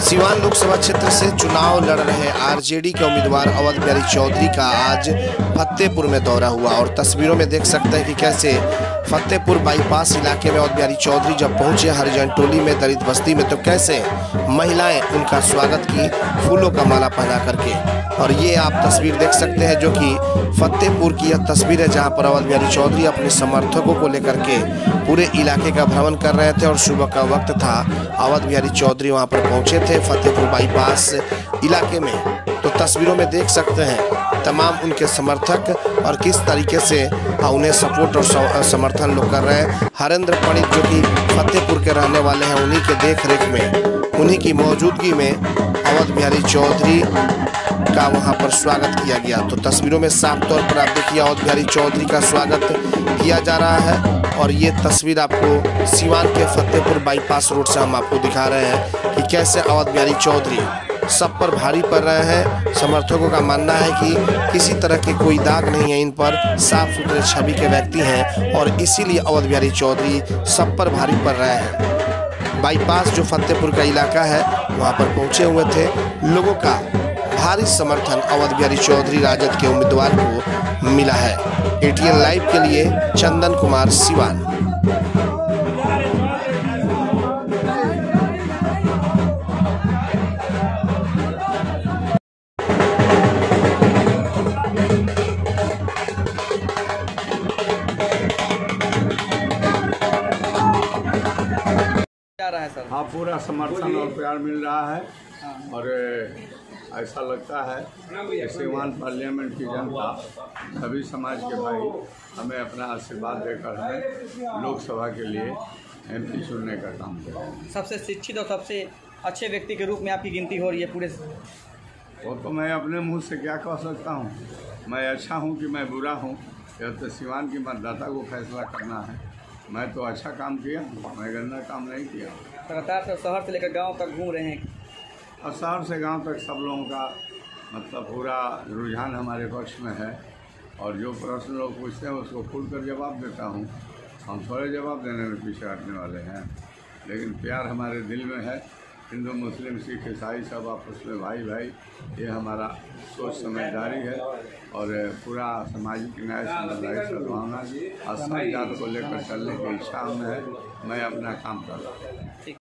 सिवान लोकसभा क्षेत्र से चुनाव लड़ रहे आरजेडी के उम्मीदवार अवध बिहारी चौधरी का आज फतेहपुर में दौरा हुआ। और तस्वीरों में देख सकते हैं कि कैसे फतेहपुर बाईपास इलाके में अवध बिहारी चौधरी जब पहुँचे हरिजन टोली में दलित बस्ती में तो कैसे महिलाएँ उनका स्वागत की फूलों का माला पहना करके। और ये आप तस्वीर देख सकते हैं जो कि फतेहपुर की यह तस्वीर है, जहाँ पर अवध बिहारी चौधरी अपने समर्थकों को लेकर के पूरे इलाके का भ्रमण कर रहे थे। और सुबह का वक्त था, अवध बिहारी चौधरी वहाँ पर पहुँचे थे फतेहपुर बाईपास इलाके में। तो तस्वीरों में देख सकते हैं तमाम उनके समर्थक और किस तरीके से उन्हें सपोर्ट और समर्थन लोग कर रहे हैं। हरेंद्र पंडित जो कि फतेहपुर के रहने वाले हैं, उन्हीं के देख रेख में, उन्हीं की मौजूदगी में अवध बिहारी चौधरी का वहाँ पर स्वागत किया गया। तो तस्वीरों में साफ़ तौर पर आप देखिए, अवध बिहारी चौधरी का स्वागत किया जा रहा है। और ये तस्वीर आपको सिवान के फतेहपुर बाईपास रोड से हम आपको दिखा रहे हैं कि कैसे अवध बिहारी चौधरी सब पर भारी पड़ रहे हैं। समर्थकों का मानना है कि किसी तरह के कोई दाग नहीं है, इन पर साफ़ सुथरे छवि के व्यक्ति हैं और इसीलिए अवध बिहारी चौधरी सब पर भारी पड़ रहे हैं। बाईपास जो फतेहपुर का इलाका है, वहाँ पर पहुँचे हुए थे। लोगों का भारी समर्थन अवध बिहारी चौधरी राजद के उम्मीदवार को मिला है। एटीएन लाइव के लिए चंदन कुमार सिवान। जा रहा है सर हाँ पूरा समर्थन और प्यार मिल रहा है। और ऐसा लगता है कि सीवान पार्लियामेंट की जनता सभी समाज के भाई हमें अपना आशीर्वाद देकर हमें लोकसभा के लिए एमपी चुनने का काम कर सबसे शिक्षित और सबसे अच्छे व्यक्ति के रूप में आपकी गिनती हो रही है पूरे वो तो मैं अपने मुँह से क्या कह सकता हूँ? मैं अच्छा हूँ कि मैं बुरा हूँ? यह तो सिवान की मतदाता को फैसला करना है? मैं तो अच्छा काम किया मैं गंदा काम नहीं किया। लगातार शहर से लेकर गाँव तक घूम रहे हैं। और शहर से गाँव तक सब लोगों का मतलब पूरा रुझान हमारे पक्ष में है। और जो प्रश्न लोग पूछते हैं, उसको खुल कर जवाब देता हूँ। हम थोड़े जवाब देने में पीछे हटने वाले हैं। लेकिन प्यार हमारे दिल में है। हिंदू, मुस्लिम, सिख, ईसाई सब आपस में भाई भाई ये हमारा सोच समझदारी है। और पूरा सामाजिक न्याय, सामुदायिक सद्भावना सब जात को लेकर चलने की इच्छा हमें है। मैं अपना काम कर रहा हूँ।